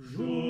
Jour.